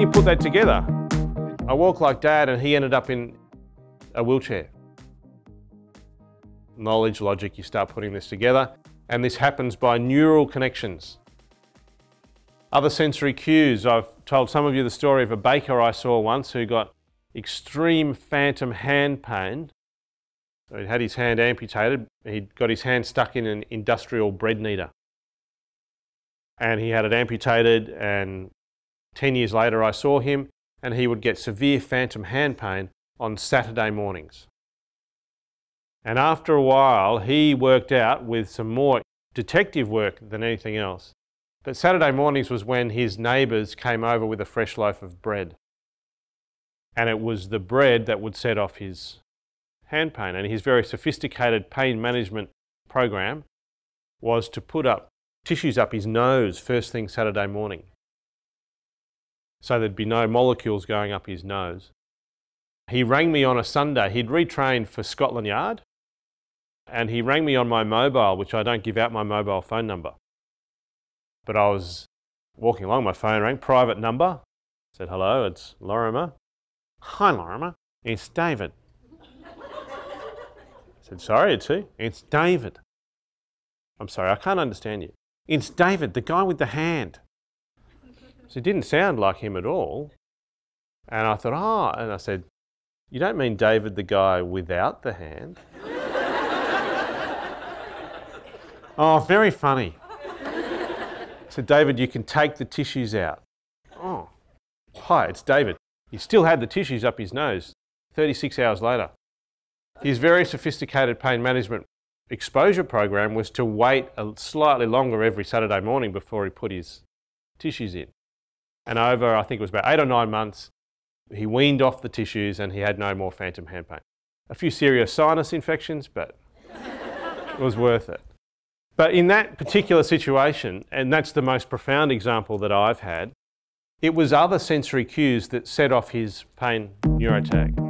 you put that together. I walk like dad and he ended up in a wheelchair. Knowledge, logic, you start putting this together and this happens by neural connections. Other sensory cues, I've told some of you the story of a baker I saw once who got extreme phantom hand pain. So he had his hand amputated, he'd got his hand stuck in an industrial bread kneader. And he had it amputated and 10 years later I saw him and he would get severe phantom hand pain on Saturday mornings. And after a while, he worked out with some more detective work than anything else. But Saturday mornings was when his neighbours came over with a fresh loaf of bread. And it was the bread that would set off his hand pain. And his very sophisticated pain management program was to put up tissues up his nose first thing Saturday morning. So there'd be no molecules going up his nose. He rang me on a Sunday. He'd retrained for Scotland Yard and he rang me on my mobile, which I don't give out my mobile phone number. But I was walking along, my phone rang, private number. I said, hello, it's Lorimer. Hi, Lorimer. It's David. I said, sorry, it's who? It's David. I'm sorry, I can't understand you. It's David, the guy with the hand. So it didn't sound like him at all. And I thought, oh, and I said, you don't mean David, the guy without the hand? oh, very funny. So, David, you can take the tissues out. Oh, hi, it's David. He still had the tissues up his nose 36 hours later. His very sophisticated pain management exposure program was to wait a slightly longer every Saturday morning before he put his tissues in. And over, I think it was about eight or nine months, he weaned off the tissues and he had no more phantom hand pain. A few serious sinus infections, but it was worth it. But in that particular situation, and that's the most profound example that I've had, it was other sensory cues that set off his pain neurotag.